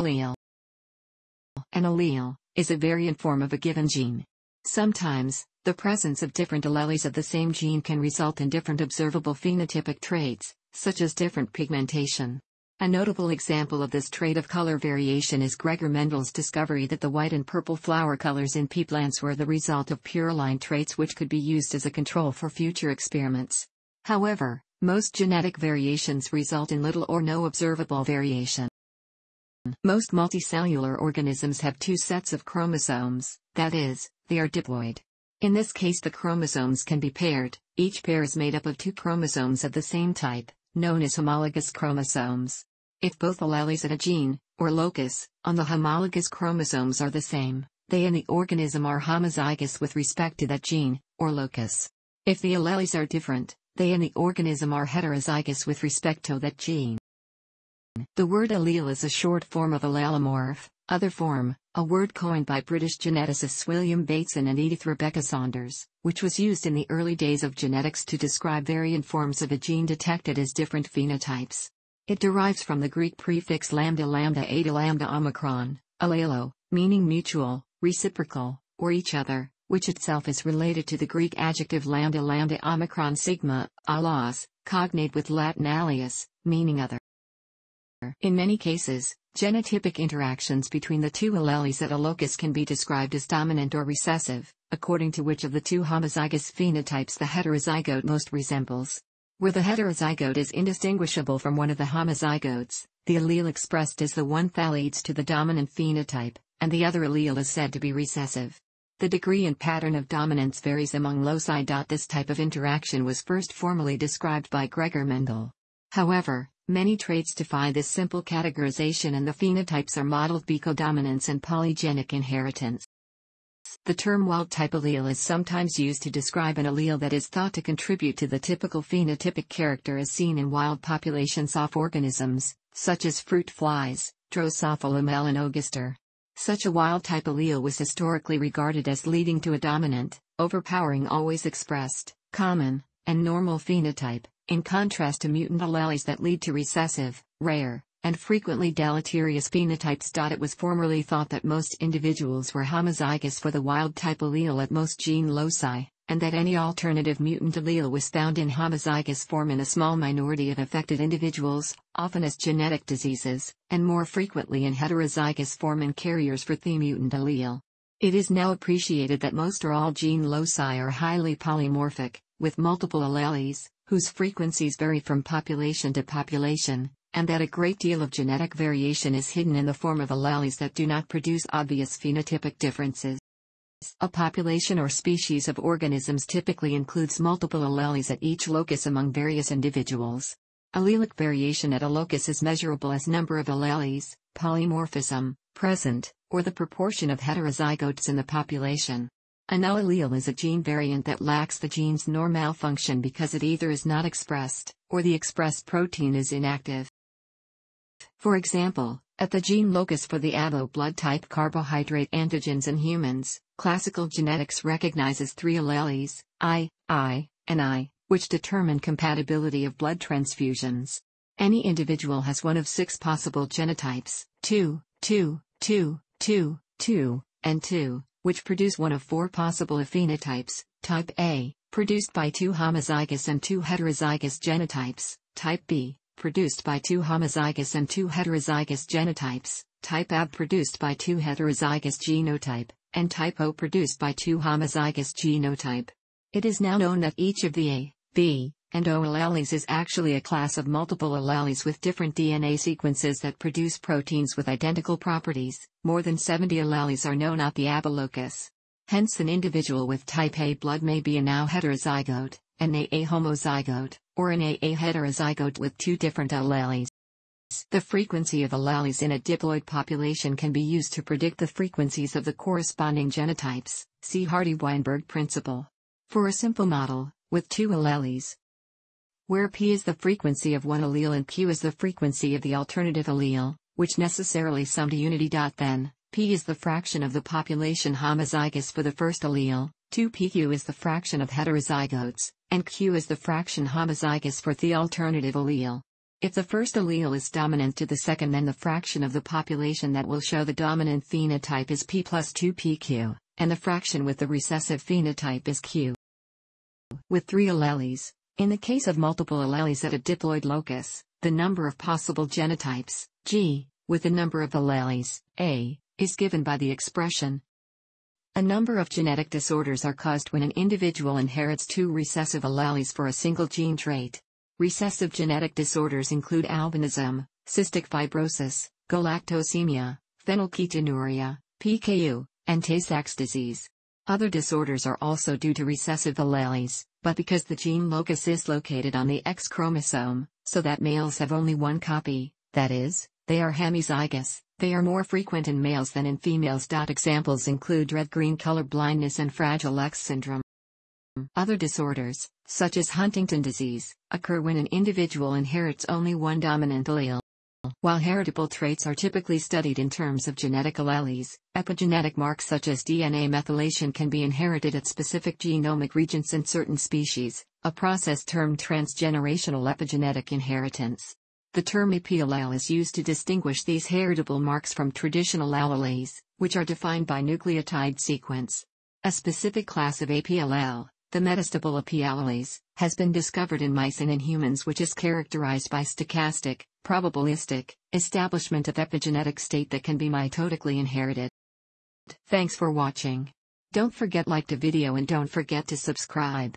Allele. An allele is a variant form of a given gene. Sometimes, the presence of different alleles of the same gene can result in different observable phenotypic traits, such as different pigmentation. A notable example of this trait of color variation is Gregor Mendel's discovery that the white and purple flower colors in pea plants were the result of pure line traits which could be used as a control for future experiments. However, most genetic variations result in little or no observable variation. Most multicellular organisms have two sets of chromosomes, that is, they are diploid. In this case the chromosomes can be paired, each pair is made up of two chromosomes of the same type, known as homologous chromosomes. If both alleles of a gene, or locus, on the homologous chromosomes are the same, they in the organism are homozygous with respect to that gene, or locus. If the alleles are different, they in the organism are heterozygous with respect to that gene. The word allele is a short form of allelomorph, other form, a word coined by British geneticists William Bateson and Edith Rebecca Saunders, which was used in the early days of genetics to describe variant forms of a gene detected as different phenotypes. It derives from the Greek prefix lambda lambda eta lambda omicron, allelo, meaning mutual, reciprocal, or each other, which itself is related to the Greek adjective lambda lambda omicron sigma, allos, cognate with Latin alias, meaning other. In many cases, genotypic interactions between the two alleles at a locus can be described as dominant or recessive, according to which of the two homozygous phenotypes the heterozygote most resembles. Where the heterozygote is indistinguishable from one of the homozygotes, the allele expressed is the one leads to the dominant phenotype, and the other allele is said to be recessive. The degree and pattern of dominance varies among loci. This type of interaction was first formally described by Gregor Mendel. However, many traits defy this simple categorization and the phenotypes are modeled codominance and polygenic inheritance. The term wild-type allele is sometimes used to describe an allele that is thought to contribute to the typical phenotypic character as seen in wild populations of organisms, such as fruit flies, Drosophila melanogaster. Such a wild-type allele was historically regarded as leading to a dominant, overpowering always expressed, common, and normal phenotype, in contrast to mutant alleles that lead to recessive, rare, and frequently deleterious phenotypes. It was formerly thought that most individuals were homozygous for the wild-type allele at most gene loci, and that any alternative mutant allele was found in homozygous form in a small minority of affected individuals, often as genetic diseases, and more frequently in heterozygous form in carriers for the mutant allele. It is now appreciated that most or all gene loci are highly polymorphic, with multiple alleles, whose frequencies vary from population to population, and that a great deal of genetic variation is hidden in the form of alleles that do not produce obvious phenotypic differences. A population or species of organisms typically includes multiple alleles at each locus among various individuals. Allelic variation at a locus is measurable as number of alleles, polymorphism, present, or the proportion of heterozygotes in the population. A null allele is a gene variant that lacks the gene's normal function because it either is not expressed, or the expressed protein is inactive. For example, at the gene locus for the ABO blood type carbohydrate antigens in humans, classical genetics recognizes three alleles, I, I, and I, which determine compatibility of blood transfusions. Any individual has one of six possible genotypes, 2, 2, 2, 2, 2, and 2, which produce one of four possible phenotypes, type A, produced by two homozygous and two heterozygous genotypes, type B, produced by two homozygous and two heterozygous genotypes, type AB produced by two heterozygous genotype, and type O produced by two homozygous genotype. It is now known that each of the A, B, and O alleles is actually a class of multiple alleles with different DNA sequences that produce proteins with identical properties. More than 70 alleles are known at the ABO locus. Hence an individual with type A blood may be a now heterozygote, an AA homozygote, or an AA heterozygote with two different alleles. The frequency of alleles in a diploid population can be used to predict the frequencies of the corresponding genotypes, see Hardy-Weinberg principle. For a simple model, with two alleles, where p is the frequency of one allele and q is the frequency of the alternative allele, which necessarily sum to unity. Then, p is the fraction of the population homozygous for the first allele, 2pq is the fraction of heterozygotes, and q is the fraction homozygous for the alternative allele. If the first allele is dominant to the second then the fraction of the population that will show the dominant phenotype is p plus 2pq, and the fraction with the recessive phenotype is q. With three alleles, in the case of multiple alleles at a diploid locus, the number of possible genotypes, g, with the number of alleles, a, is given by the expression. A number of genetic disorders are caused when an individual inherits two recessive alleles for a single gene trait. Recessive genetic disorders include albinism, cystic fibrosis, galactosemia, phenylketonuria, PKU, and Tay-Sachs disease. Other disorders are also due to recessive alleles, but because the gene locus is located on the X chromosome, so that males have only one copy, that is, they are hemizygous, they are more frequent in males than in females. Examples include red-green color blindness and Fragile X syndrome. Other disorders, such as Huntington disease, occur when an individual inherits only one dominant allele. While heritable traits are typically studied in terms of genetic alleles, epigenetic marks such as DNA methylation can be inherited at specific genomic regions in certain species, a process termed transgenerational epigenetic inheritance. The term epiallele is used to distinguish these heritable marks from traditional alleles, which are defined by nucleotide sequence. A specific class of epiallele, the metastable epialleles, has been discovered in mice and in humans which is characterized by stochastic, probabilistic, establishment of epigenetic state that can be mitotically inherited. Thanks for watching. Don't forget like the video and don't forget to subscribe.